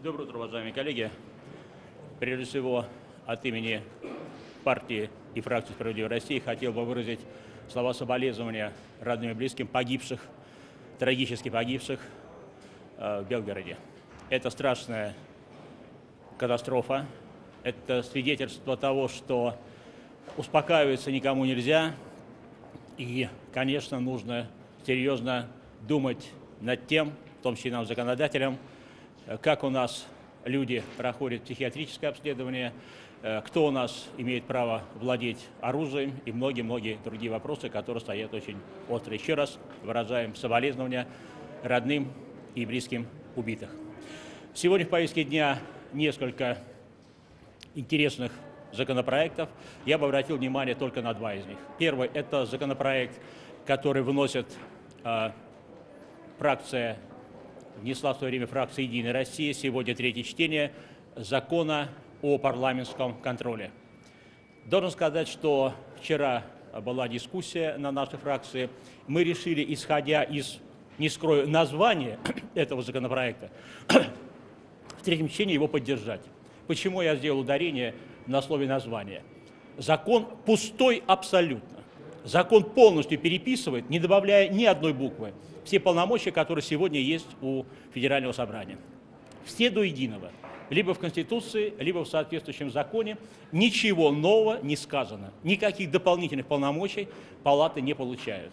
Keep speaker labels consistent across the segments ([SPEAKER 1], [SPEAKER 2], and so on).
[SPEAKER 1] Доброе утро, уважаемые коллеги. Прежде всего, от имени партии и фракции «Справедливой России» хотел бы выразить слова соболезнования родным и близким погибших, трагически погибших э, в Белгороде. Это страшная катастрофа, это свидетельство того, что успокаиваться никому нельзя, и, конечно, нужно серьезно думать над тем, в том числе нам, законодателям, как у нас люди проходят психиатрическое обследование, э, кто у нас имеет право владеть оружием и многие-многие другие вопросы, которые стоят очень остро. Еще раз выражаем соболезнования родным и близким убитых. Сегодня в повестке дня несколько интересных законопроектов. Я бы обратил внимание только на два из них. Первый – это законопроект, который выносит э, фракция внесла в свое время фракция «Единая Россия». Сегодня третье чтение закона о парламентском контроле. Должен сказать, что вчера была дискуссия на нашей фракции. Мы решили, исходя из, не скрою, названия этого законопроекта, в третьем чтении его поддержать. Почему я сделал ударение на слове названия? Закон пустой абсолютно. Закон полностью переписывает, не добавляя ни одной буквы все полномочия, которые сегодня есть у Федерального собрания. Все до единого. Либо в Конституции, либо в соответствующем законе ничего нового не сказано. Никаких дополнительных полномочий палаты не получают.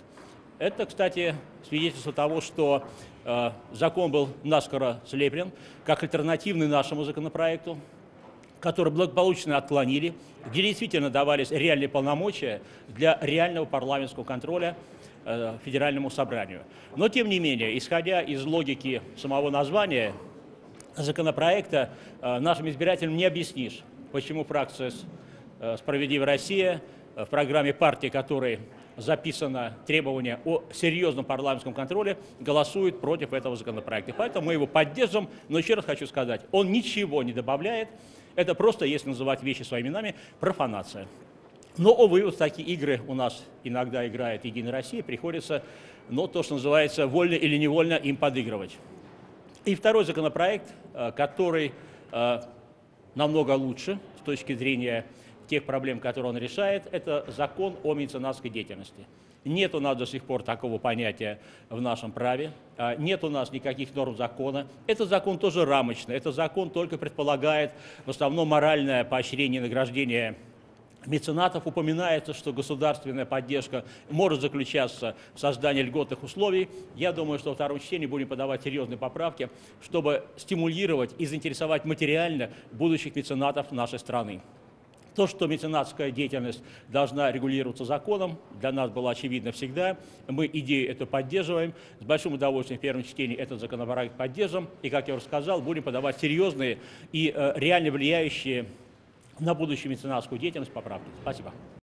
[SPEAKER 1] Это, кстати, свидетельство того, что э, закон был наскоро слеплен как альтернативный нашему законопроекту, который благополучно отклонили, где действительно давались реальные полномочия для реального парламентского контроля Э, федеральному собранию. Но, тем не менее, исходя из логики самого названия законопроекта, э, нашим избирателям не объяснишь, почему фракция э, «Справедливая Россия» в программе партии, которой записано требование о серьезном парламентском контроле, голосует против этого законопроекта. Поэтому мы его поддержим, но еще раз хочу сказать, он ничего не добавляет, это просто, если называть вещи своими именами, профанация. Но, увы, вот такие игры у нас иногда играет Единая Россия, приходится, ну, то, что называется, вольно или невольно им подыгрывать. И второй законопроект, э, который э, намного лучше с точки зрения тех проблем, которые он решает, это закон о меценатской деятельности. Нет у нас до сих пор такого понятия в нашем праве, э, нет у нас никаких норм закона. Этот закон тоже рамочный, этот закон только предполагает в основном моральное поощрение и награждение меценатов упоминается, что государственная поддержка может заключаться в создании льготных условий. Я думаю, что во втором чтении будем подавать серьезные поправки, чтобы стимулировать и заинтересовать материально будущих меценатов нашей страны. То, что меценатская деятельность должна регулироваться законом, для нас было очевидно всегда. Мы идею эту поддерживаем. С большим удовольствием в первом чтении этот законопроект поддержим. И, как я уже сказал, будем подавать серьезные и э, реально влияющие на будущую меценатскую деятельность поправки. Спасибо.